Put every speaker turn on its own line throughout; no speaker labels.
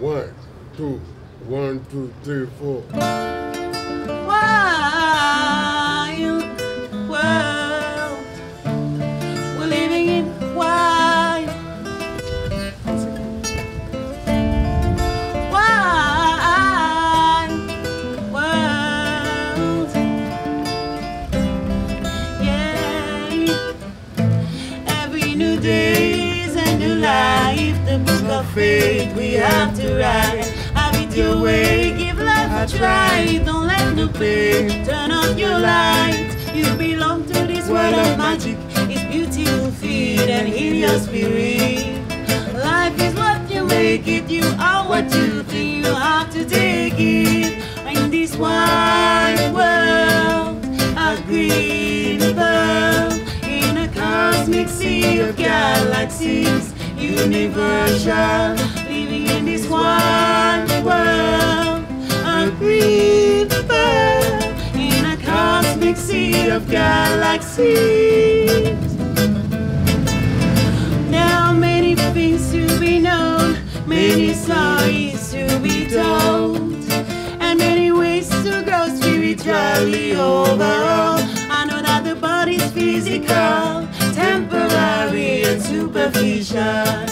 One, two, one, two, three, four.
Wild fate we have to write. Have it your way, give life a try. Don't let no pain turn off your light. You belong to this world of magic. It's beauty will feed and heal your spirit. Life is what you make it. You are what you think. You have to take it. In this wide world, a green bird in a cosmic sea of galaxies, universal, living in this one world. A green bird in a cosmic sea of galaxies. Are many things to be known, many stories to be told, and many ways to grow spiritually overall. I know that the body's physical, temporary and superficial,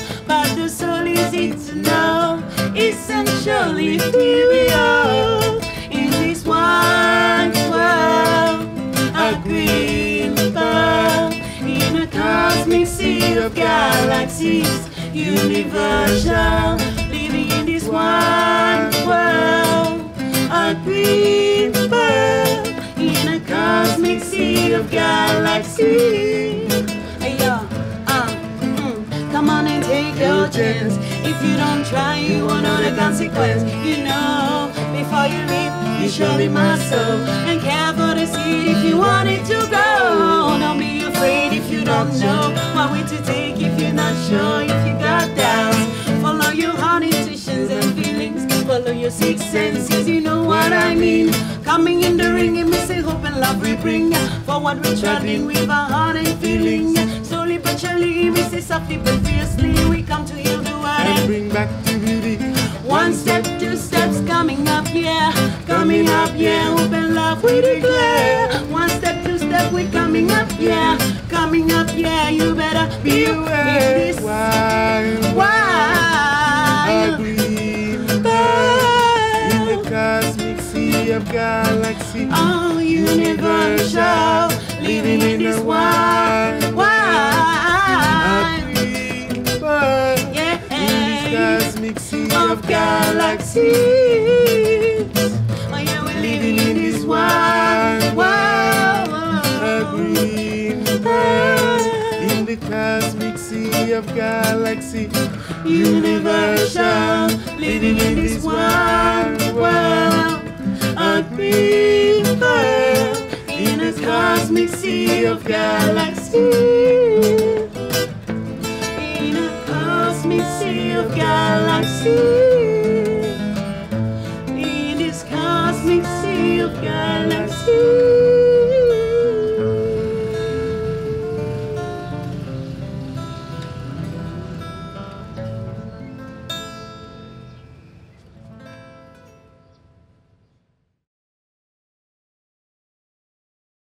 is eternal, essentially ethereal. In this wide world, a green bird in a cosmic sea of galaxies, universal, living in this one world. A green bird in a cosmic sea of galaxies. Hey, yo, uh, mm, come on take your chance. If you don't try, you won't know the consequence. You know, before you leave, you surely must sow and care for the seed if you want it to grow. Don't be afraid if you don't know what way to take if you're not sure. If you got doubts, follow your heart intuitions and feelings. Follow your six senses, you know what I mean. Coming in the ring, and say hope and love we bring. Forward we're treading with our heart and feeling. Slowly but surely, we say softly but come to heal the world
And bring back to beauty.
one step, two steps coming up, yeah. Coming up, yeah. Open love, we declare. One step, two step, we're coming up, yeah. Coming up, yeah. You better beware. This
Wild, a
wild
green in the cosmic sea of galaxies.
all universal, living in this wild, Oh yeah, we're living in this wild,
in the cosmic sea of galaxies.
universal, living in this wild world. A green in a cosmic sea of galaxies.